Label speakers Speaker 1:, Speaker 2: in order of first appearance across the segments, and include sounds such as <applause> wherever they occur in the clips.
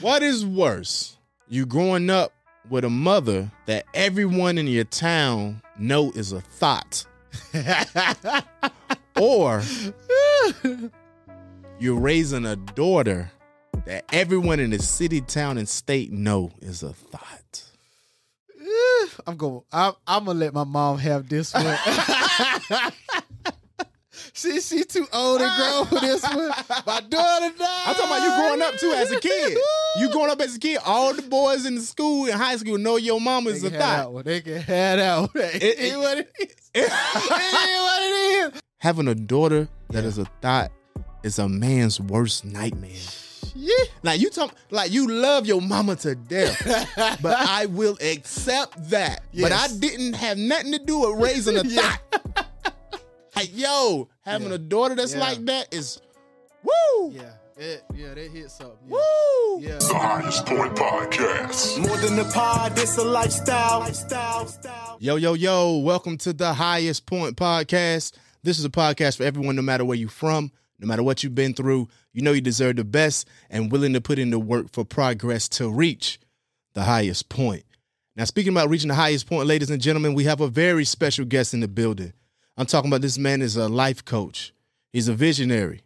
Speaker 1: What is worse? You growing up with a mother that everyone in your town know is a thot. <laughs> or you're raising a daughter that everyone in the city, town, and state know is a thot.
Speaker 2: I'm going. I'm, I'm gonna let my mom have this one. <laughs> she she too old and grown for this one. My daughter died.
Speaker 1: I'm talking about you growing up too as a kid. You growing up as a kid, all the boys in the school in high school know your mama is
Speaker 2: They
Speaker 1: a
Speaker 2: thot. They can head out. It,
Speaker 1: It-
Speaker 2: is what it is. <laughs> it is what it is.
Speaker 1: Having a daughter that is a thot is a man's worst nightmare.
Speaker 2: Yeah.
Speaker 1: Now you talk like you love your mama to death, <laughs> but I will accept that. But I didn't have nothing to do with raising a <laughs>
Speaker 2: Yeah.
Speaker 1: Thought. Like, yo, having
Speaker 2: Yeah.
Speaker 1: a daughter that's
Speaker 2: Yeah.
Speaker 1: like that is woo,
Speaker 2: Yeah. It, yeah, they hit something. Yeah.
Speaker 1: woo.
Speaker 2: Yeah.
Speaker 3: The Highest Point Podcast.
Speaker 4: More than a pod, it's a lifestyle. Lifestyle. Lifestyle.
Speaker 1: Yo, yo, yo, welcome to the Highest Point Podcast. This is a podcast for everyone, no matter where you're from, no matter what you've been through. You know you deserve the best and willing to put in the work for progress to reach the highest point. Now, speaking about reaching the highest point, ladies and gentlemen, we have a very special guest in the building. I'm talking about this man is a life coach. He's a visionary.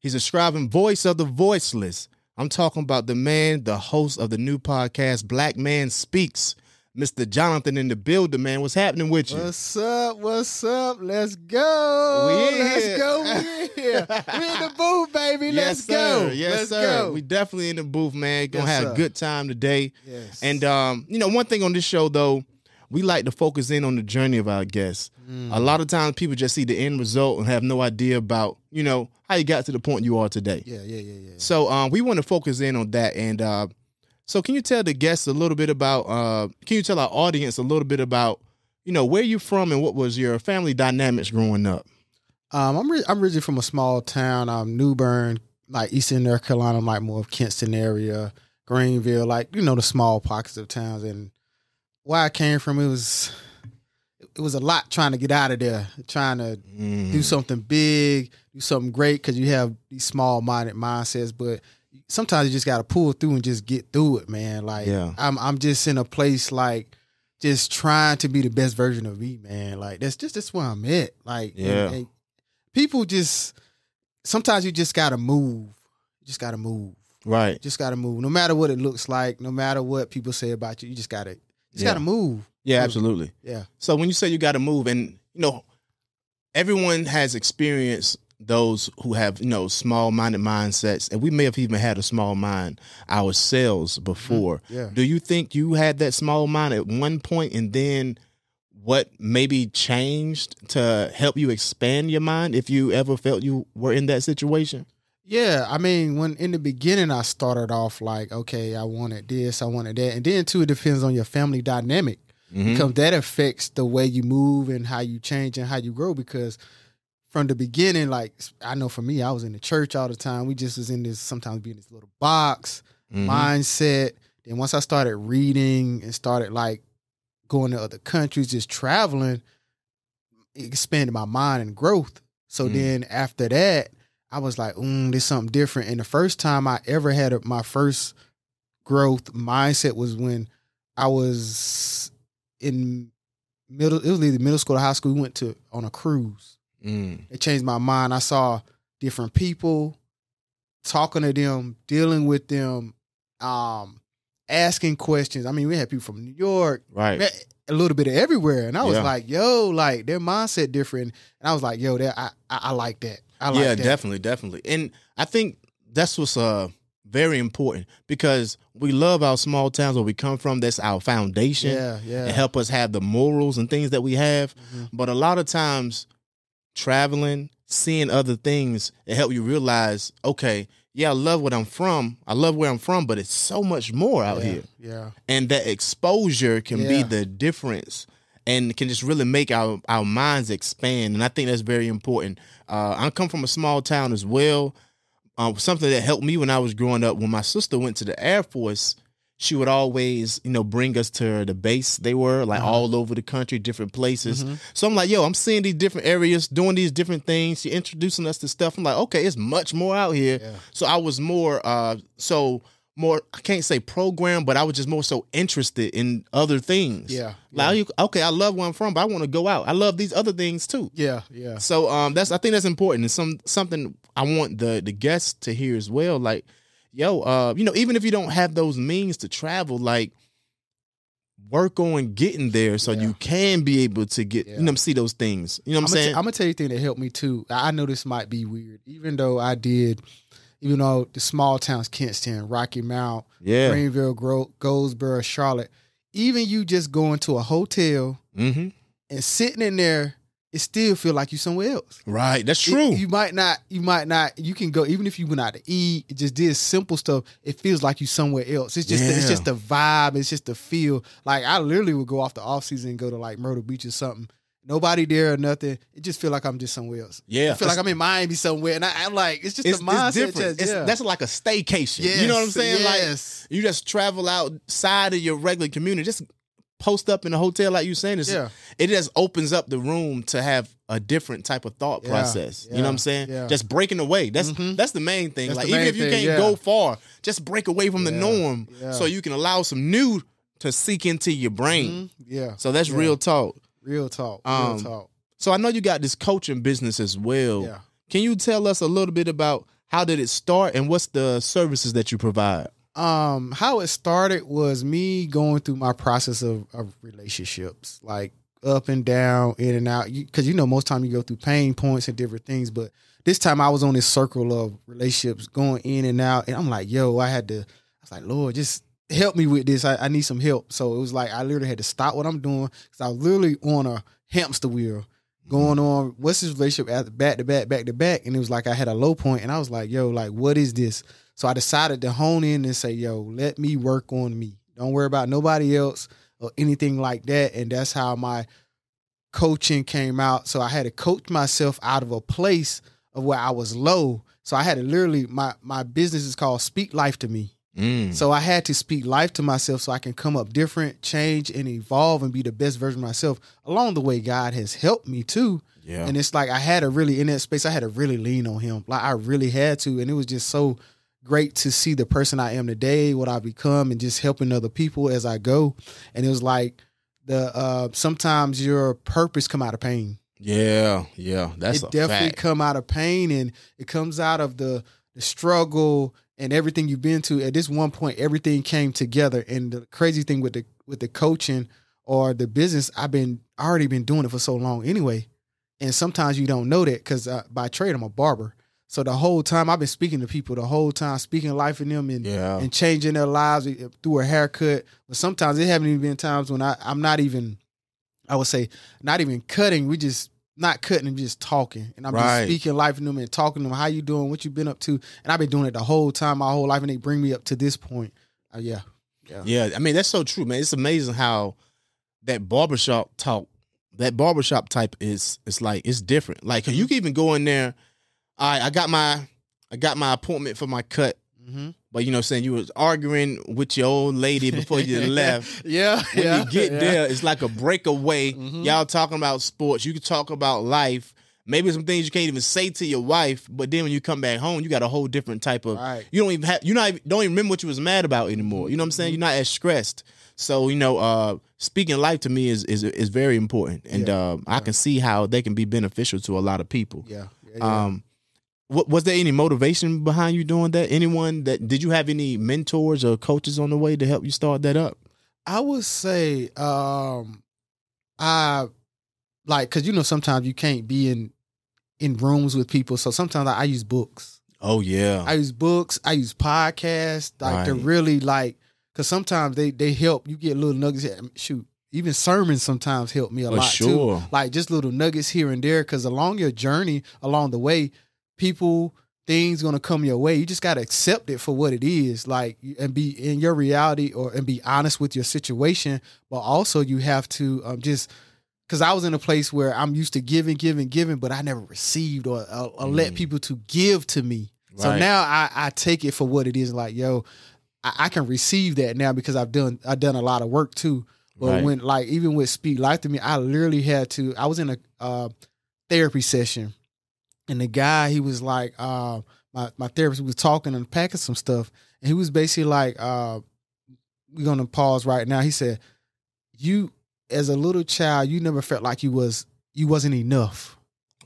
Speaker 1: He's a scribing voice of the voiceless. I'm talking about the man, the host of the new podcast, Black Man Speaks. Mr. Jonathan in the building, man. What's happening with you?
Speaker 2: What's up? What's up? Let's go.
Speaker 1: We in
Speaker 2: Let's go. <laughs> We in here. We in the booth, baby. Let's
Speaker 1: yes, sir.
Speaker 2: go.
Speaker 1: Yes,
Speaker 2: Let's
Speaker 1: sir.
Speaker 2: go.
Speaker 1: We definitely in the booth, man. Gonna
Speaker 2: Yes,
Speaker 1: have a good time today.
Speaker 2: yes.
Speaker 1: And um, you know, one thing on this show though, we like to focus in on the journey of our guests.
Speaker 2: Mm.
Speaker 1: A lot of times people just see the end result and have no idea about, you know, how you got to the point you are today.
Speaker 2: yeah, yeah, yeah, yeah.
Speaker 1: So um, we want to focus in on that. And uh, so can you tell the guests a little bit about uh, can you tell our audience a little bit about, you know, where you from and what was your family dynamics growing up?
Speaker 2: Um, I'm ri- I'm originally from a small town, um, New Bern, like Eastern North Carolina, like more of Kinston area, Greenville, like you know the small pockets of towns. And where I came from, it was it was a lot trying to get out of there, trying to
Speaker 1: Mm.
Speaker 2: do something big, do something great, because you have these small minded mindsets. But sometimes you just got to pull through and just get through it, man. Like
Speaker 1: Yeah.
Speaker 2: I'm I'm just in a place like just trying to be the best version of me, man. Like that's just that's where I'm at. Like and-
Speaker 1: Yeah.
Speaker 2: and people just sometimes you just gotta move. You just gotta move.
Speaker 1: Right.
Speaker 2: You just gotta move. No matter what it looks like, no matter what people say about you, you just gotta just
Speaker 1: Yeah.
Speaker 2: gotta move.
Speaker 1: Yeah,
Speaker 2: Move.
Speaker 1: absolutely.
Speaker 2: Yeah.
Speaker 1: So when you say you got to move, and you know, everyone has experienced those who have you know small-minded mindsets, and we may have even had a small mind ourselves mm-hmm. before.
Speaker 2: Yeah.
Speaker 1: Do you think you had that small mind at one point, and then what maybe changed to help you expand your mind? If you ever felt you were in that situation,
Speaker 2: Yeah, I mean, when in the beginning I started off like, okay, I wanted this, I wanted that, and then too, it depends on your family dynamic
Speaker 1: Mm-hmm.
Speaker 2: because that affects the way you move and how you change and how you grow. Because from the beginning, like I know for me, I was in the church all the time. We just was in this sometimes be in this little box
Speaker 1: Mhm.
Speaker 2: mindset. Then once I started reading and started like going to other countries, just traveling, it expanded my mind and growth. So
Speaker 1: Mm.
Speaker 2: then after that, I was like, mm, there's something different. And the first time I ever had a, my first growth mindset was when I was in middle. It was either middle school or high school. We went to on a cruise.
Speaker 1: Mm.
Speaker 2: It changed my mind. I saw different people, talking to them, dealing with them, um, asking questions. I mean, we had people from New York,
Speaker 1: right?
Speaker 2: a little bit of everywhere, and I was
Speaker 1: Yeah.
Speaker 2: like, "Yo, like their mindset different." And I was like, "Yo, that I, I, I like that. I like
Speaker 1: yeah,
Speaker 2: that."
Speaker 1: definitely, definitely. And I think that's what's uh very important because we love our small towns where we come from. That's our foundation.
Speaker 2: Yeah, yeah.
Speaker 1: and help us have the morals and things that we have.
Speaker 2: Mhm.
Speaker 1: But a lot of times, traveling, seeing other things, it help you realize, okay, yeah, I love what I'm from. I love where I'm from, but it's so much more out
Speaker 2: yeah,
Speaker 1: here.
Speaker 2: Yeah,
Speaker 1: And that exposure can be the difference and can just really make our, our minds expand. And I think that's very important. Uh, I come from a small town as well. Um, something that helped me when I was growing up, when my sister went to the Air Force, she would always, you know, bring us to the base they were, like
Speaker 2: Uh-huh.
Speaker 1: all over the country, different places.
Speaker 2: Mhm.
Speaker 1: So I'm like, yo, I'm seeing these different areas, doing these different things. She introducing us to stuff. I'm like, okay, it's much more out here.
Speaker 2: Yeah.
Speaker 1: So I was more, uh, so more I can't say program, but I was just more so interested in other things.
Speaker 2: Yeah,
Speaker 1: Like you, okay, I love where I'm from, but I want to go out. I love these other things too.
Speaker 2: Yeah, yeah.
Speaker 1: So um that's I think that's important and some something I want the the guests to hear as well. Like, yo, uh, you know, even if you don't have those means to travel, like work on getting there so
Speaker 2: Yeah.
Speaker 1: you can be able to get you know see those things. You know what I'm,
Speaker 2: I'm
Speaker 1: saying?
Speaker 2: Gonna, I'm gonna tell you a thing that helped me too. I I know this might be weird, even though I did, even though the small towns, Kinston, Rocky Mount,
Speaker 1: yeah.
Speaker 2: Greenville, Gro- Goldsboro, Charlotte, even you just going to a hotel
Speaker 1: Mm-hmm.
Speaker 2: and sitting in there, it still feel like you somewhere else.
Speaker 1: Right. That's
Speaker 2: It-
Speaker 1: true.
Speaker 2: you might not. You might not. You can go even if you went out to eat. Just did simple stuff. It feels like you somewhere else. It's just. it's just the vibe. It's just the feel. Like I literally would go off the off season and go to like Myrtle Beach or something. Nobody there or nothing. It just feel like I'm just somewhere else.
Speaker 1: yeah.
Speaker 2: I feel like I'm in Miami somewhere, and I, I'm like, it's just
Speaker 1: it's,
Speaker 2: the mindset.
Speaker 1: it's different.
Speaker 2: just-
Speaker 1: It's. That's like a staycation. you know what I'm
Speaker 2: Yes,
Speaker 1: saying? Like
Speaker 2: Yes.
Speaker 1: you just travel outside of your regular community. Just post up in a hotel like you're saying. It's,
Speaker 2: Yeah.
Speaker 1: It just opens up the room to have a different type of thought
Speaker 2: Yeah,
Speaker 1: process. You know what I'm saying?
Speaker 2: yeah.
Speaker 1: Just breaking away. That's
Speaker 2: Mhm.
Speaker 1: that's the main thing.
Speaker 2: That's
Speaker 1: like even if you
Speaker 2: thing,
Speaker 1: can't
Speaker 2: yeah.
Speaker 1: go far, just break away from the norm
Speaker 2: yeah.
Speaker 1: so you can allow some new to seek into your brain.
Speaker 2: Mhm. Yeah.
Speaker 1: So that's
Speaker 2: Yeah.
Speaker 1: real talk.
Speaker 2: Real talk. Real
Speaker 1: Um,
Speaker 2: talk.
Speaker 1: So I know you got this coaching business as well.
Speaker 2: Yeah.
Speaker 1: Can you tell us a little bit about how did it start and what's the services that you provide?
Speaker 2: um how it started was me going through my process of, of relationships like up and down in and out because you, know most time you go through pain points and different things but this time i was on this circle of relationships going in and out and i'm like yo i had to i was like lord just help me with this i, I need some help so it was like i literally had to stop what i'm doing because i was literally on a hamster wheel going mm-hmm. on what's this relationship at back to back back to back and it was like i had a low point and i was like yo like what is this so I decided to hone in and say, yo, let me work on me. Don't worry about nobody else or anything like that. And that's how my coaching came out. So I had to coach myself out of a place of where I was low. So I had to literally my my business is called Speak Life to Me.
Speaker 1: Mm.
Speaker 2: So I had to speak life to myself so I can come up different, change and evolve and be the best version of myself. Along the way, God has helped me too.
Speaker 1: Yeah.
Speaker 2: And it's like I had to really in that space, I had to really lean on him. Like I really had to. And it was just so great to see the person I am today, what I've become, and just helping other people as I go. And it was like the uh sometimes your purpose come out of pain.
Speaker 1: yeah. Yeah. That's
Speaker 2: it definitely
Speaker 1: fact.
Speaker 2: come out of pain and it comes out of the the struggle and everything you've been to. At this one point, everything came together. And the crazy thing with the with the coaching or the business, I've been already been doing it for so long anyway. And sometimes you don't know that because uh, by trade I'm a barber. So the whole time I've been speaking to people, the whole time speaking life in them and
Speaker 1: Yeah.
Speaker 2: and changing their lives uh, through a haircut. But sometimes it haven't even been times when I I'm not even, I would say, not even cutting. We just not cutting and just talking, and I'm
Speaker 1: Right.
Speaker 2: just speaking life in them and talking to them. How you doing? What you been up to? And I've been doing it the whole time, my whole life, and they bring me up to this point. Uh, yeah, yeah,
Speaker 1: Yeah, I mean that's so true, man. It's amazing how that barbershop talk, that barbershop type is it's like it's different. Like you can even go in there. I I got my I got my appointment for my cut,
Speaker 2: mm-hmm.
Speaker 1: But you know, what I'm saying you was arguing with your old lady <laughs> before you <laughs> left.
Speaker 2: yeah.
Speaker 1: When
Speaker 2: yeah,
Speaker 1: you get
Speaker 2: yeah.
Speaker 1: there, it's like a breakaway.
Speaker 2: Mhm.
Speaker 1: Y'all talking about sports. You can talk about life. Maybe some things you can't even say to your wife, but then when you come back home, you got a whole different type of
Speaker 2: Right.
Speaker 1: you don't even have you not even, don't even remember what you was mad about anymore. You know what I'm saying? You're not as stressed. So you know, uh, speaking life to me is is is very important, and
Speaker 2: Yeah,
Speaker 1: um, I can see how they can be beneficial to a lot of people.
Speaker 2: Yeah.
Speaker 1: Um, what was there any motivation behind you doing that? Anyone that did you have any mentors or coaches on the way to help you start that up?
Speaker 2: I would say, um, I like because you know sometimes you can't be in in rooms with people, so sometimes I, I use books.
Speaker 1: Oh yeah,
Speaker 2: I use books. I use podcasts, like to really like because sometimes they they help you get little nuggets. Shoot, even sermons sometimes help me a lot
Speaker 1: sure.
Speaker 2: too. Like just little nuggets here and there. Because along your journey, along the way, people things gonna come your way. You just gotta accept it for what it is, like and be in your reality or and be honest with your situation. But also you have to um, just because I was in a place where I'm used to giving, giving, giving, but I never received or, or, or let
Speaker 1: Mm.
Speaker 2: people to give to me. So now I, I take it for what it is. Like, yo, I, I can receive that now because I've done I've done a lot of work too. But
Speaker 1: Right.
Speaker 2: when like even with Speak Life to me, I literally had to. I was in a uh, therapy session, and the guy he was like, uh, my my therapist was talking and packing some stuff, and he was basically like, uh, "We're gonna pause right now." He said, "You, as a little child, you never felt like you was you wasn't enough."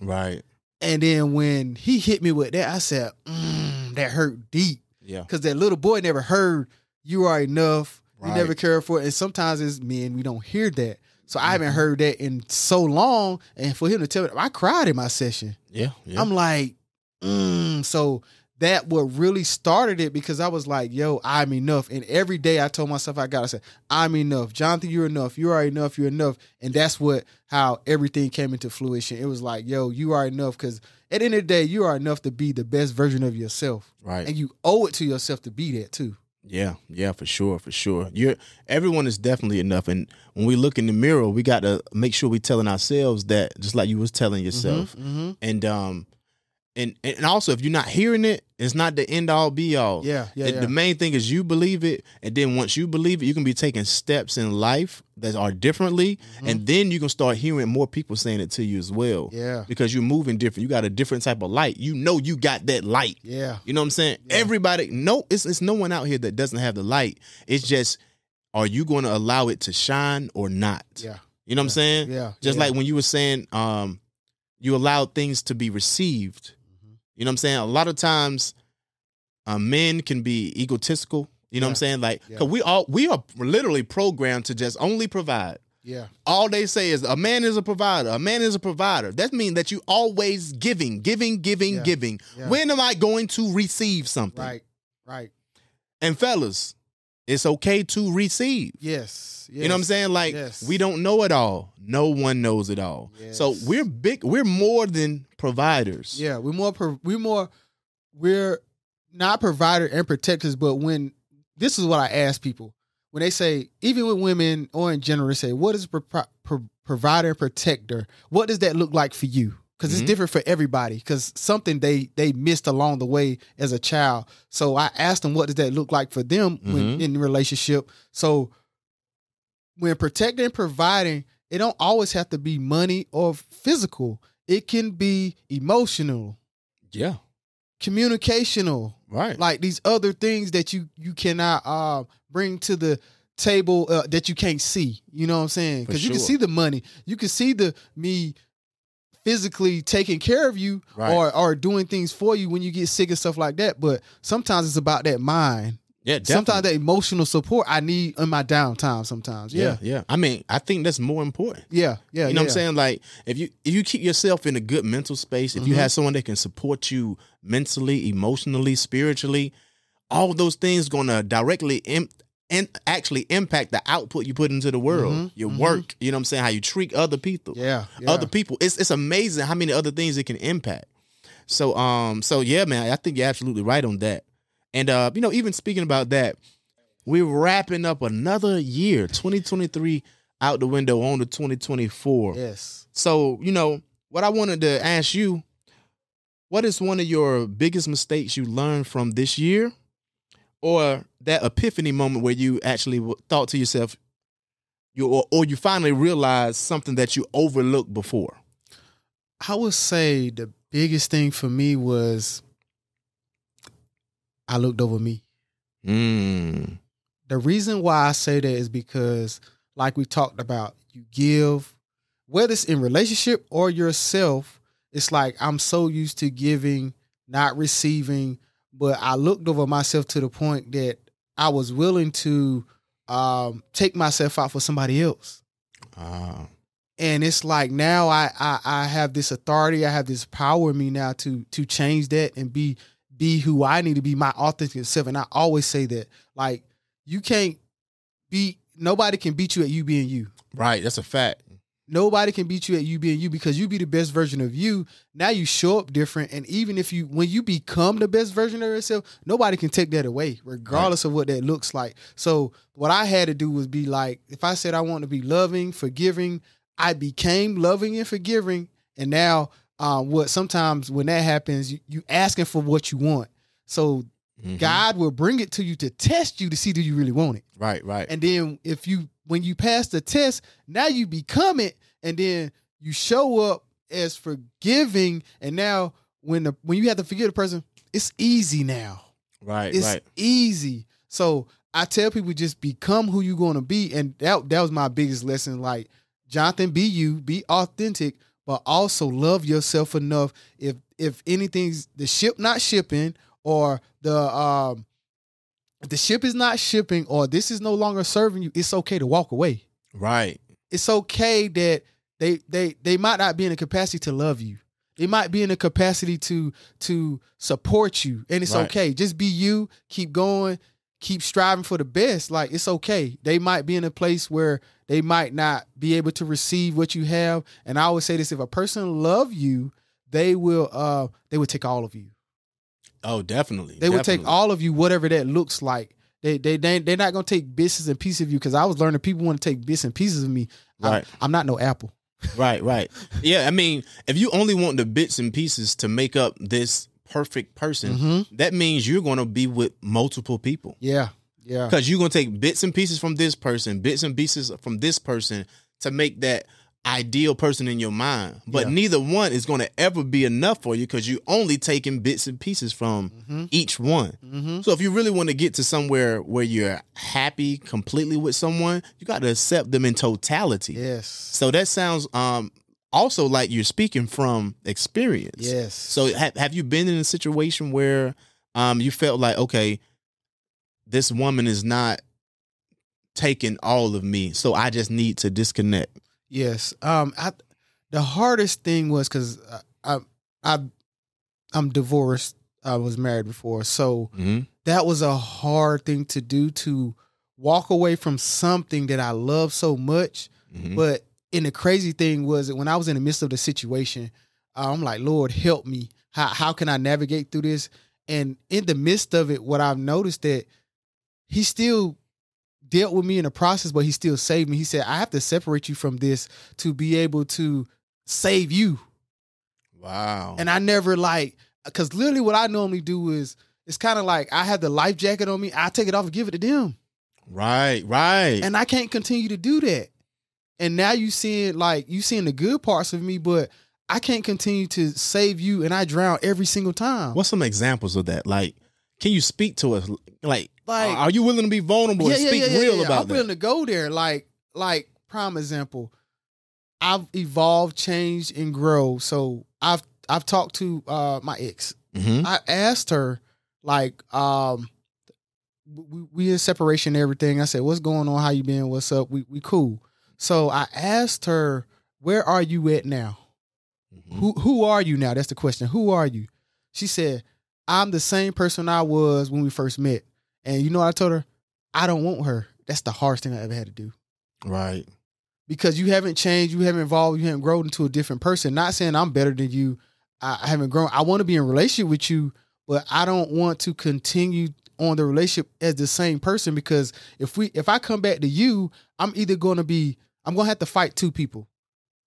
Speaker 1: Right.
Speaker 2: And then when he hit me with that, I said, mm, "That hurt deep."
Speaker 1: Yeah.
Speaker 2: because that little boy never heard you are enough. You never cared for it. And sometimes as men, we don't hear that. So I haven't
Speaker 1: Mhm.
Speaker 2: heard that in so long. And for him to tell me, I cried in my session.
Speaker 1: Yeah. Yeah.
Speaker 2: I'm like, mm. so that what really started it because I was like, yo, I'm enough. And every day I told myself I gotta say, I'm enough. Jonathan, you're enough. You are enough. You're enough. And that's what how everything came into fruition. It was like, yo, you are enough. Cause at the end of the day, you are enough to be the best version of yourself.
Speaker 1: right.
Speaker 2: And you owe it to yourself to be that too.
Speaker 1: Yeah, yeah, for sure, for sure. You're everyone is definitely enough, and when we look in the mirror, we got to make sure we telling ourselves that, just like you was telling yourself,
Speaker 2: Mm-hmm.
Speaker 1: and um, and and also if you're not hearing it, it's not the end all be all.
Speaker 2: Yeah, yeah,
Speaker 1: It-
Speaker 2: yeah.
Speaker 1: The main thing is you believe it, and then once you believe it, you can be taking steps in life that are differently, and then you can start hearing more people saying it to you as well.
Speaker 2: Mm-hmm. Yeah.
Speaker 1: because you're moving different. You got a different type of light. You know, you got that light.
Speaker 2: Yeah.
Speaker 1: You know what I'm saying? Everybody, no, it's it's no one out here that doesn't have the light. It's just, are you going to allow it to shine or not?
Speaker 2: Yeah.
Speaker 1: You know what I'm saying?
Speaker 2: Yeah.
Speaker 1: Just
Speaker 2: yeah.
Speaker 1: like when you were saying, um, you allow things to be received. You know what I'm saying? A lot of times, uh, men can be egotistical. You know what I'm saying? Like,
Speaker 2: Yeah.
Speaker 1: cause we all we are literally programmed to just only provide.
Speaker 2: Yeah.
Speaker 1: All they say is a man is a provider. A man is a provider. That means that you always giving, giving, giving,
Speaker 2: Yeah.
Speaker 1: giving.
Speaker 2: Yeah.
Speaker 1: When am I going to receive something?
Speaker 2: Right. Right.
Speaker 1: And fellas, it's okay to receive.
Speaker 2: Yes.
Speaker 1: You know what I'm saying? Like
Speaker 2: Yes.
Speaker 1: we don't know it all. No one knows it all. So we're big. We're more than providers.
Speaker 2: Yeah. We're more. Pro- we're more. We're not provider and protectors, but when this is what I ask people when they say, even with women or in general, they say, "What is pro- pro- provider and protector? What does that look like for you?" Because
Speaker 1: Mhm.
Speaker 2: it's different for everybody. Because something they they missed along the way as a child. So I asked them, "What does that look like for them when
Speaker 1: Mhm.
Speaker 2: in the relationship?" So when protecting and providing, it don't always have to be money or physical. It can be emotional,
Speaker 1: Yeah.
Speaker 2: communicational,
Speaker 1: Right.
Speaker 2: like these other things that you you cannot uh, bring to the table uh, that you can't see. You know what I'm saying? Because you can see the money, you can see the me physically taking care of you
Speaker 1: Right.
Speaker 2: or or doing things for you when you get sick and stuff like that. But sometimes it's about that mind.
Speaker 1: yeah.
Speaker 2: Sometimes that emotional support I need in my downtime. Sometimes,
Speaker 1: Yeah.
Speaker 2: yeah,
Speaker 1: Yeah. I mean, I think that's more important.
Speaker 2: yeah, yeah.
Speaker 1: you know
Speaker 2: yeah.
Speaker 1: what I'm saying? Like if you if you keep yourself in a good mental space, if you
Speaker 2: Mhm.
Speaker 1: have someone that can support you mentally, emotionally, spiritually, all those things going to directly Im- and actually impact the output you put into the world,
Speaker 2: Mhm,
Speaker 1: your
Speaker 2: mhm.
Speaker 1: work. You know what I'm saying? How you treat other people,
Speaker 2: Yeah, yeah.
Speaker 1: other people. It's it's amazing how many other things it can impact. So um so yeah, man, I think you're absolutely right on that. And uh, you know, even speaking about that, we're wrapping up another year, 2023 out the window on to 2024.
Speaker 2: yes.
Speaker 1: So, you know, what I wanted to ask you, what is one of your biggest mistakes you learned from this year? Or that epiphany moment where you actually thought to yourself, you or, or you finally realized something that you overlooked before?
Speaker 2: I would say the biggest thing for me was I looked over me.
Speaker 1: Mm.
Speaker 2: The reason why I say that is because, like we talked about, you give, whether it's in relationship or yourself, it's like I'm so used to giving, not receiving, but I looked over myself to the point that I was willing to um, take myself out for somebody else.
Speaker 1: Ah.
Speaker 2: and it's like now I, I I have this authority, I have this power in me now to to change that and be be who I need to be, my authentic self. And I always say that, like, you can't beat nobody can beat you at you being you.
Speaker 1: right. That's a fact.
Speaker 2: Nobody can beat you at you being you because you be the best version of you. Now you show up different, and even if you when you become the best version of yourself, nobody can take that away, regardless of what that looks like. So what I had to do was be like, if I said I want to be loving, forgiving, I became loving and forgiving, and now um, what sometimes when that happens, you, you asking for what you want. So
Speaker 1: Mhm.
Speaker 2: God will bring it to you to test you to see do you really want it.
Speaker 1: Right, right.
Speaker 2: And then if you when you pass the test, now you become it, and then you show up as forgiving. And now when the when you have to forgive the person, it's easy now.
Speaker 1: Right,
Speaker 2: It's
Speaker 1: right.
Speaker 2: easy. So I tell people just become who you're going to be, and that that was my biggest lesson. Like Jonathan, be you, be authentic, but also love yourself enough. If if anything's the ship not shipping, or the um, the ship is not shipping, or this is no longer serving you, it's okay to walk away.
Speaker 1: Right.
Speaker 2: It's okay that they they they might not be in a capacity to love you. They might be in a capacity to to support you, and it's
Speaker 1: Right.
Speaker 2: okay. Just be you. Keep going. Keep striving for the best. Like it's okay. They might be in a place where they might not be able to receive what you have. And I always say this: if a person love you, they will uh they will take all of you.
Speaker 1: Oh, definitely.
Speaker 2: They would take
Speaker 1: definitely.
Speaker 2: all of you, whatever that looks like. They they they they're not gonna take bits and pieces of you because I was learning people want to take bits and pieces of me. I'm-
Speaker 1: Right.
Speaker 2: I'm not no apple. <laughs>
Speaker 1: Right, right. Yeah, I mean, if you only want the bits and pieces to make up this perfect person,
Speaker 2: Mm-hmm.
Speaker 1: that means you're going to be with multiple people.
Speaker 2: Yeah, yeah,
Speaker 1: Because you're going to take bits and pieces from this person, bits and pieces from this person to make that ideal person in your mind. But
Speaker 2: Yeah.
Speaker 1: neither one is going to ever be enough for you because you're only taking bits and pieces from
Speaker 2: Mhm.
Speaker 1: each one.
Speaker 2: mm-hmm.
Speaker 1: So if you really want to get to somewhere where you're happy completely with someone, you got to accept them in totality.
Speaker 2: yes,
Speaker 1: So that sounds um also like you're speaking from experience.
Speaker 2: yes.
Speaker 1: So have have you been in a situation where um you felt like okay, this woman is not taking all of me, so I just need to disconnect.
Speaker 2: Yes. Um, I the hardest thing was because I, I I'm divorced. I was married before, so
Speaker 1: Mm-hmm.
Speaker 2: that was a hard thing to do to walk away from something that I love so much.
Speaker 1: Mm-hmm.
Speaker 2: But and the crazy thing was that when I was in the midst of the situation, uh, I'm like, Lord, help me. How how can I navigate through this? And in the midst of it, what I've noticed that he still dealt with me in the process, but he still saved me. He said, I have to separate you from this to be able to save you.
Speaker 1: Wow.
Speaker 2: And I never like because literally what I normally do is it's kind of like I have the life jacket on me, I take it off and give it to them.
Speaker 1: right, right.
Speaker 2: And I can't continue to do that. And now you seeing like you seeing the good parts of me, but I can't continue to save you and I drown every single time.
Speaker 1: What's some examples of that? Like, can you speak to us? Like,
Speaker 2: Like-
Speaker 1: are you willing to be vulnerable and speak real about
Speaker 2: I'm
Speaker 1: that?
Speaker 2: willing to go there. Like, like prime example, I've evolved, changed, and grow. So I've I've talked to uh my ex.
Speaker 1: Mhm.
Speaker 2: I asked her, like, um, we, we in separation and everything. I said, "What's going on? How you been? What's up? We we cool." So I asked her, "Where are you at now?
Speaker 1: Mhm.
Speaker 2: Who who are you now?" That's the question. Who are you? She said, "I'm the same person I was when we first met." And you know what I told her? I don't want her. That's the hardest thing I ever had to do
Speaker 1: Right.
Speaker 2: because you haven't changed, you haven't evolved, you haven't grown into a different person. Not saying I'm better than you. I, I haven't grown. I want to be in relationship with you, but I don't want to continue on the relationship as the same person because if we if I come back to you, I'm either going to be I'm going to have to fight two people.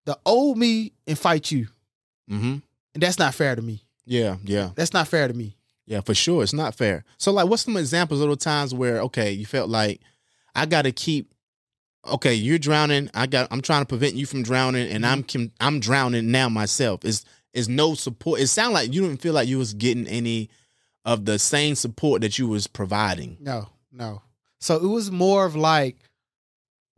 Speaker 2: The old me and fight you.
Speaker 1: Mm-hmm.
Speaker 2: And that's not fair to me.
Speaker 1: Yeah, yeah.
Speaker 2: That's not fair to me.
Speaker 1: Yeah, for sure. It's not fair. So, like, what's some examples of those times where, okay, you felt like I got to keep, okay, you're drowning. I got, I'm trying to prevent you from drowning, and I'm, mm-hmm. com- I'm drowning now myself. Is is no support? It sounded like you didn't feel like you was getting any of the same support that you was providing.
Speaker 2: No, no. So it was more of like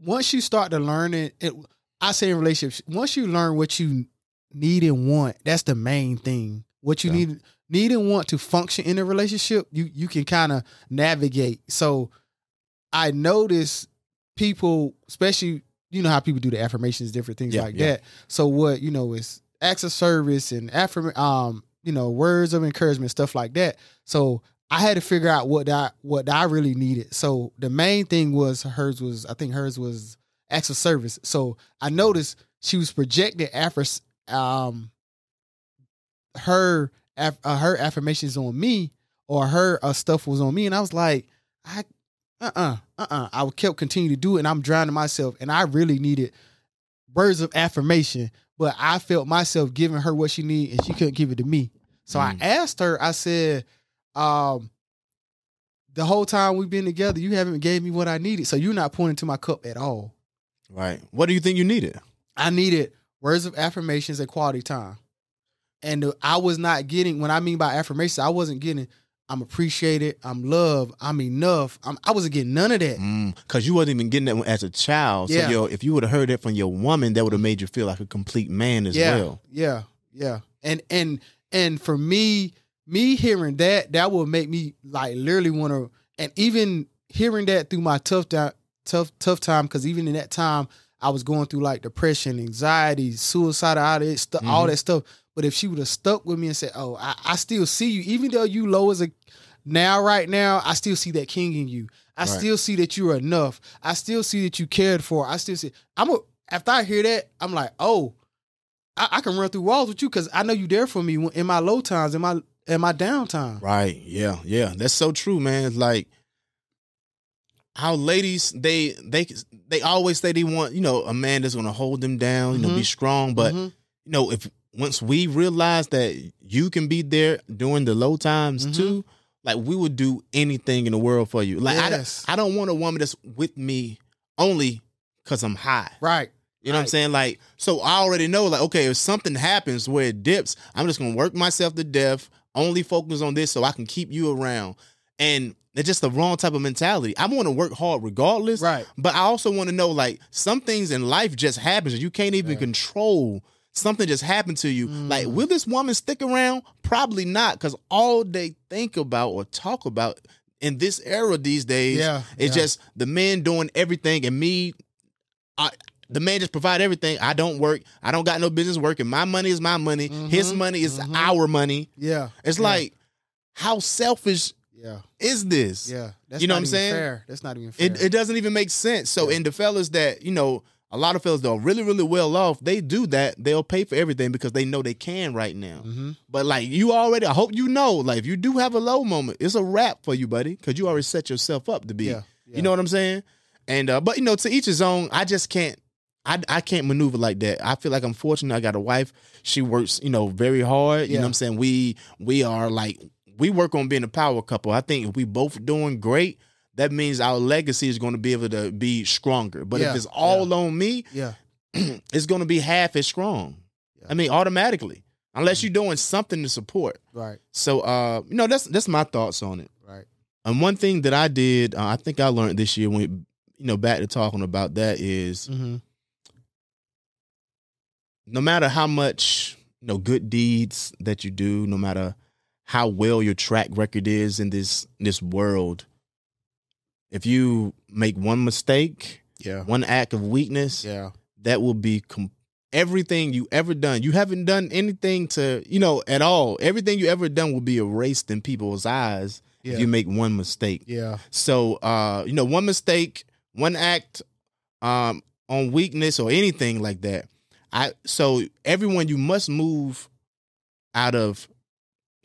Speaker 2: once you start to learn it, it I say in relationships, once you learn what you need and want, that's the main thing. What you
Speaker 1: Yeah.
Speaker 2: need need and want to function in a relationship, you you can kind of navigate. So I notice people, especially you know how people do the affirmations, different things
Speaker 1: Yeah,
Speaker 2: like
Speaker 1: yeah.
Speaker 2: that. So what you know is acts of service and affirm um you know words of encouragement, stuff like that. So I had to figure out what I what I really needed. So the main thing was hers was I think hers was acts of service. So I noticed she was projecting after um her uh, her affirmations on me or her uh, stuff was on me, and I was like, I uh uh uh uh I kept continue to do it, and I'm drowning myself, and I really needed words of affirmation, but I felt myself giving her what she needed, and she couldn't give it to me. So
Speaker 1: Mm.
Speaker 2: I asked her, I said, um, the whole time we've been together, you haven't gave me what I needed, so you're not pointing to my cup at all.
Speaker 1: Right. What do you think you needed?
Speaker 2: I needed words of affirmations and quality time. And I was not getting, when I mean by affirmation, I wasn't getting I'm appreciated, I'm loved, I'm enough. I'm, I wasn't getting none of that.
Speaker 1: Mm, Cause you wasn't even getting that as a child.
Speaker 2: Yeah.
Speaker 1: So yo, if you would have heard that from your woman, that would have made you feel like a complete man as
Speaker 2: yeah,
Speaker 1: well.
Speaker 2: yeah, yeah. And and and for me, me hearing that, that would make me like literally want to. And even hearing that through my tough time, tough tough time, because even in that time, I was going through like depression, anxiety, suicide, all that stuff, all that stuff. But if she would have stuck with me and said, "Oh, I, I still see you, even though you low as a now, right now, I still see that king in you. I
Speaker 1: Right.
Speaker 2: still see that you're enough. I still see that you cared for. I still see. I'm a. After I hear that, I'm like, oh, I, I can run through walls with you because I know you there for me in my low times, in my in my downtime.
Speaker 1: Right. Yeah. Yeah. That's so true, man. It's like how ladies they they they always say they want you know a man that's gonna hold them down, you know, be
Speaker 2: Mhm.
Speaker 1: strong. But
Speaker 2: Mhm.
Speaker 1: you know, if once we realize that you can be there during the low times
Speaker 2: Mhm.
Speaker 1: too, like we would do anything in the world for you. Like
Speaker 2: Yes.
Speaker 1: I, don't- I don't want a woman that's with me only because I'm high.
Speaker 2: right,
Speaker 1: You know what I'm saying? Like, so I already know, like, okay, if something happens where it dips, I'm just gonna work myself to death, only focus on this so I can keep you around. And it's just the wrong type of mentality. I want to work hard regardless.
Speaker 2: right,
Speaker 1: But I also want to know, like, some things in life just happens and you can't even
Speaker 2: Yeah.
Speaker 1: control. Something just happened to you. Like,
Speaker 2: Mm.
Speaker 1: will this woman stick around? Probably not, because all they think about or talk about in this era these days
Speaker 2: yeah.
Speaker 1: it's
Speaker 2: yeah.
Speaker 1: just the men doing everything and me, I the man just provide everything. I don't work. I don't got no business working. My money is my money. His
Speaker 2: Mhm,
Speaker 1: money is
Speaker 2: mhm.
Speaker 1: our money.
Speaker 2: yeah.
Speaker 1: It's
Speaker 2: yeah,
Speaker 1: like, how selfish
Speaker 2: yeah,
Speaker 1: is this?
Speaker 2: yeah. That's
Speaker 1: You know
Speaker 2: not
Speaker 1: what I'm saying?
Speaker 2: Fair. That's not even fair.
Speaker 1: It it doesn't even make sense. So in the fellas that, you know, a lot of fellas that are really, really well off, they do that. They'll pay for everything because they know they can right now.
Speaker 2: hmm
Speaker 1: But like you already, I hope you know, like if you do have a low moment, it's a wrap for you, buddy, because you already set yourself up to be.
Speaker 2: Yeah, yeah.
Speaker 1: You know what I'm saying? And uh, but you know, to each his own. I just can't. I, I can't maneuver like that. I feel like I'm fortunate. I got a wife. She works, you know, very hard. You know what I'm saying? We we are like we work on being a power couple. I think if we both doing great, that means our legacy is going to be able to be stronger. But
Speaker 2: Yeah,
Speaker 1: if it's all on me,
Speaker 2: Yeah, <clears throat>
Speaker 1: it's going to be half as strong.
Speaker 2: Yeah.
Speaker 1: I mean, automatically, unless you're doing something to support.
Speaker 2: right,
Speaker 1: So, uh, you know, that's that's my thoughts on it.
Speaker 2: right.
Speaker 1: And one thing that I did, uh, I think I learned this year when, you know, back to talking about that is
Speaker 2: Mm-hmm.
Speaker 1: no matter how much, you know, good deeds that you do, no matter how well your track record is in this this world, if you make one mistake,
Speaker 2: Yeah,
Speaker 1: one act of weakness,
Speaker 2: yeah,
Speaker 1: that will be com- everything you ever done. You haven't done anything to, you know, at all. Everything you ever done will be erased in people's eyes
Speaker 2: yeah,
Speaker 1: if you make one mistake.
Speaker 2: yeah,
Speaker 1: So, uh, you know, one mistake, one act um, on weakness or anything like that. I so everyone you must move out of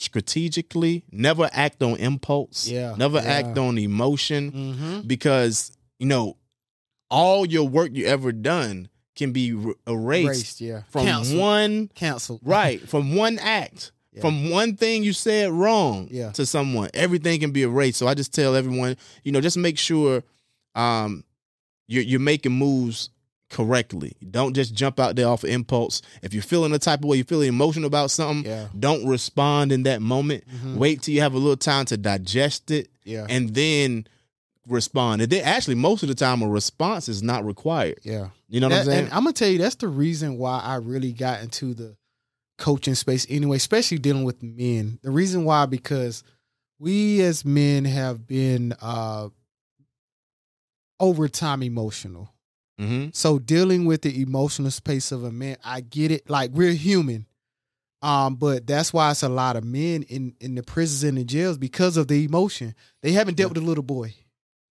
Speaker 1: strategically. Never act on impulse.
Speaker 2: Yeah,
Speaker 1: Never
Speaker 2: yeah.
Speaker 1: act on emotion
Speaker 2: mm-hmm.
Speaker 1: because you know all your work you ever done can be r- erased
Speaker 2: Erased, yeah,
Speaker 1: from
Speaker 2: Canceled.
Speaker 1: one
Speaker 2: canceled.
Speaker 1: right from one act
Speaker 2: Yeah.
Speaker 1: from one thing you said wrong
Speaker 2: Yeah.
Speaker 1: to someone everything can be erased so i just tell everyone you know just make sure um you're, you're making moves correctly don't just jump out there off of impulse if you're feeling the type of way you're feeling emotional about something
Speaker 2: Yeah,
Speaker 1: don't respond in that moment
Speaker 2: Mhm.
Speaker 1: wait till you have a little time to digest it
Speaker 2: yeah,
Speaker 1: and then respond and then actually most of the time a response is not required
Speaker 2: yeah.
Speaker 1: you know what i'm saying
Speaker 2: And I'm gonna tell you that's the reason why I really got into the coaching space anyway, especially dealing with men. The reason why because we as men have been uh over time emotional.
Speaker 1: Mm-hmm.
Speaker 2: So dealing with the emotional space of a man, I get it. Like we're human. Um, but that's why it's a lot of men in in the prisons and the jails because of the emotion. They haven't dealt with a little boy.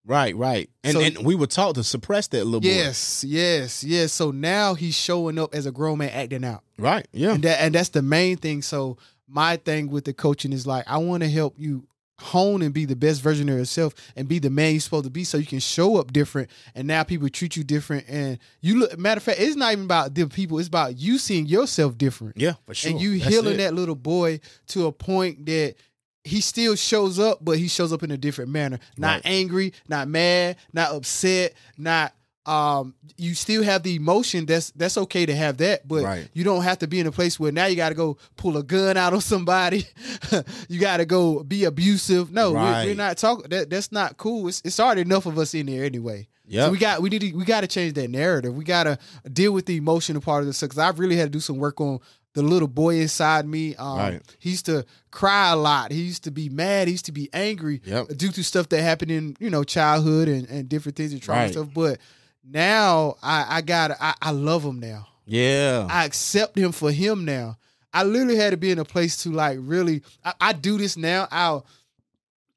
Speaker 1: right right and,
Speaker 2: So-
Speaker 1: and we were taught to suppress that little boy
Speaker 2: Yes, yes, yes. So now he's showing up as a grown man acting out.
Speaker 1: right yeah
Speaker 2: And that and that's the main thing. So my thing with the coaching is like I want to help you hone and be the best version of yourself and be the man you're supposed to be so you can show up different and now people treat you different and you look matter of fact it's not even about the people it's about you seeing yourself different
Speaker 1: Yeah, for sure.
Speaker 2: and you
Speaker 1: That's
Speaker 2: healing
Speaker 1: it.
Speaker 2: that little boy to a point that he still shows up but he shows up in a different manner not
Speaker 1: Right.
Speaker 2: angry not mad not upset not um, you still have the emotion. That's that's okay to have that, but
Speaker 1: Right.
Speaker 2: you don't have to be in a place where now you got to go pull a gun out on somebody. <laughs> you got to go be abusive. No, we- we're, not talking. That that's not cool. It's, it's already enough of us in there anyway.
Speaker 1: Yep.
Speaker 2: So we got we need to, we got to change that narrative. We got to deal with the emotional part of this because I've really had to do some work on the little boy inside me. Um,
Speaker 1: Right.
Speaker 2: He used to cry a lot. He used to be mad. He used to be angry
Speaker 1: Yep.
Speaker 2: due to stuff that happened in you know childhood and, and different things and trauma
Speaker 1: Right.
Speaker 2: stuff. But now I I got I, I love him now.
Speaker 1: Yeah.
Speaker 2: I accept him for him now. I literally had to be in a place to like really. I, I do this now. I'll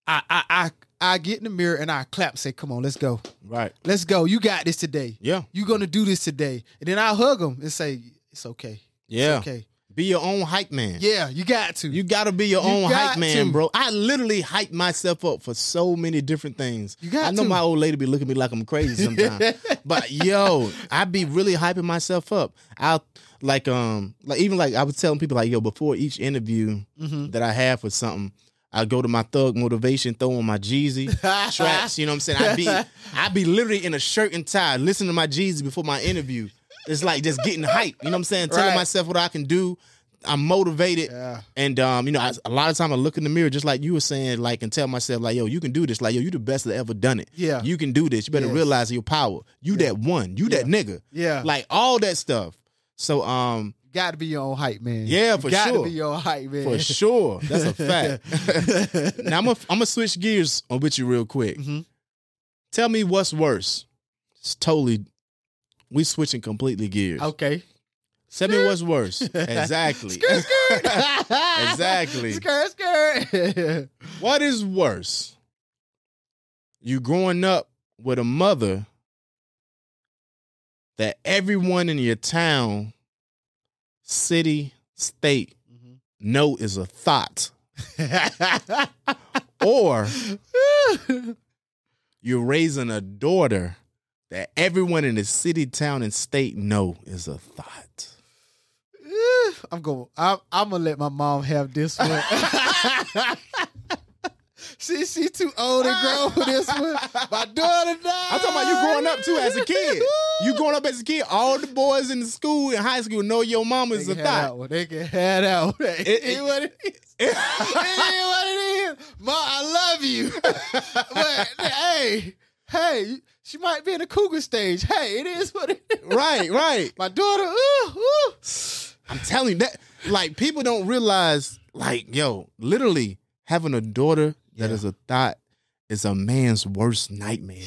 Speaker 2: I I I I get in the mirror and I clap and say, "Come on, let's go,
Speaker 1: right.
Speaker 2: let's go. You got this today.
Speaker 1: Yeah.
Speaker 2: You're gonna do this today." And then I'll hug him and say, "It's okay.
Speaker 1: Yeah.
Speaker 2: It's okay.
Speaker 1: Be your own hype man.
Speaker 2: Yeah, you got to.
Speaker 1: You gotta be your
Speaker 2: You
Speaker 1: own hype man,
Speaker 2: to.
Speaker 1: bro. I literally hype myself up for so many different things.
Speaker 2: You got
Speaker 1: I know
Speaker 2: to.
Speaker 1: my old lady be looking at me like I'm crazy <laughs> sometimes. but yo, I be really hyping myself up. I like um like even like I was telling people like yo before each interview
Speaker 2: Mhm.
Speaker 1: that I have for something, I go to my thug motivation, throw on my Jeezy <laughs> straps. You know what I'm saying? I be I be literally in a shirt and tie, listening to my Jeezy before my interview. It's like just getting hype. You know what I'm saying? Telling
Speaker 2: Right.
Speaker 1: myself what I can do. I'm motivated.
Speaker 2: Yeah.
Speaker 1: And um, you know, I, a lot of time I look in the mirror, just like you were saying, like, and tell myself, like, yo, you can do this. Like, yo, you the best that ever done it.
Speaker 2: Yeah.
Speaker 1: you can do this. You better
Speaker 2: Yes.
Speaker 1: realize your power. You that one. You that nigga.
Speaker 2: Yeah.
Speaker 1: like all that stuff. So, um,
Speaker 2: got to be your own hype man.
Speaker 1: Yeah, for
Speaker 2: got
Speaker 1: sure.
Speaker 2: to be your own hype man.
Speaker 1: for sure, that's a fact. <laughs> now I'm gonna I'm gonna switch gears on with you real quick.
Speaker 2: Mhm.
Speaker 1: Tell me what's worse. It's totally. We switching completely gears.
Speaker 2: Okay.
Speaker 1: Tell me what's worse. <laughs> exactly.
Speaker 2: Skirt, skirt. <laughs>
Speaker 1: Exactly.
Speaker 2: Skirt, skirt. <laughs>
Speaker 1: What is worse? You growing up with a mother that everyone in your town, city, state mm-hmm. know is a thot, or you're raising a daughter that everyone in the city, town, and state know is a thot.
Speaker 2: Eh, I'm going. I'm, I'm gonna let my mom have this one. <laughs> she she too old and grown for this one. My daughter died.
Speaker 1: I'm talking about you growing up too as a kid. You growing up as a kid, all the boys in the school in high school know your mama
Speaker 2: They
Speaker 1: is a
Speaker 2: thot. They can have out. It,
Speaker 1: It-
Speaker 2: ain't what it is. <laughs> it ain't what it is. Ma, I love you. <laughs> but hey, hey, she might be in the cougar stage. Hey, it is what it is.
Speaker 1: right, right. <laughs>
Speaker 2: My daughter, ooh, ooh.
Speaker 1: I'm telling you that like people don't realize like yo, literally having a daughter that
Speaker 2: Yeah.
Speaker 1: is a thot is a man's worst nightmare.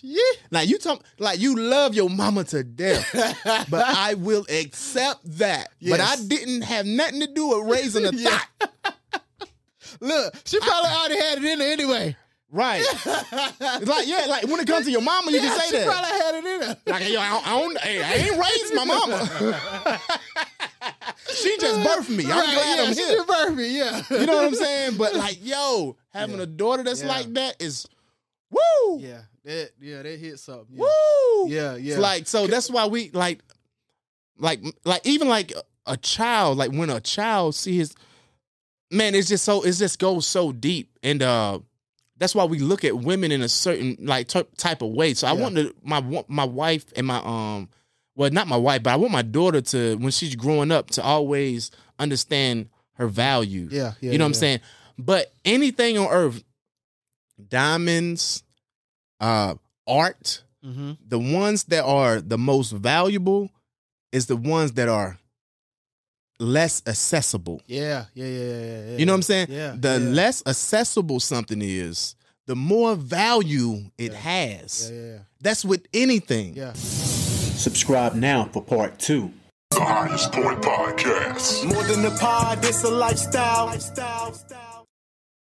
Speaker 2: Yeah.
Speaker 1: Like you talk like you love your mama to death, <laughs> but I will accept that. But I didn't have nothing to do with raising a <laughs> thot.
Speaker 2: Look, she probably already had it in her anyway.
Speaker 1: Right. It's <laughs> like, yeah, like when it comes to your mama, you
Speaker 2: Yeah,
Speaker 1: can say
Speaker 2: she
Speaker 1: that.
Speaker 2: probably had it in her.
Speaker 1: Like, yo, I, I, don't, hey, I ain't raised my mama. <laughs> she just birthed me. I'm
Speaker 2: Right,
Speaker 1: glad
Speaker 2: yeah,
Speaker 1: I'm here.
Speaker 2: just birthed me, yeah.
Speaker 1: You know what I'm saying? But like, yo, having
Speaker 2: Yeah.
Speaker 1: a daughter that's
Speaker 2: Yeah.
Speaker 1: like that is woo,
Speaker 2: Yeah, that yeah, that hit something. Yeah,
Speaker 1: woo.
Speaker 2: yeah, yeah.
Speaker 1: It's like so. That's why we like, like, like even like a, a child. Like when a child sees, man, it's just so it just goes so deep, and uh that's why we look at women in a certain like t- type of way. So I
Speaker 2: Yeah.
Speaker 1: want to my my wife and my um, well, not my wife, but I want my daughter to when she's growing up to always understand her value.
Speaker 2: yeah, yeah.
Speaker 1: you know what I'm saying? But anything on earth, diamonds, uh, art,
Speaker 2: Mm-hmm.
Speaker 1: the ones that are the most valuable is the ones that are less accessible.
Speaker 2: Yeah, yeah, yeah, yeah, yeah.
Speaker 1: You know what I'm saying?
Speaker 2: Yeah,
Speaker 1: The
Speaker 2: yeah.
Speaker 1: less accessible something is, the more value it
Speaker 2: Yeah.
Speaker 1: has.
Speaker 2: Yeah, yeah,
Speaker 1: That's with anything.
Speaker 2: yeah.
Speaker 5: Subscribe now for part two.
Speaker 3: The Highest Point Podcast.
Speaker 4: More than a pod, it's a lifestyle. lifestyle.